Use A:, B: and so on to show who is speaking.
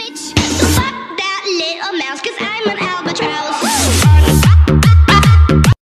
A: bitch. So fuck that little mouse, cause I'm an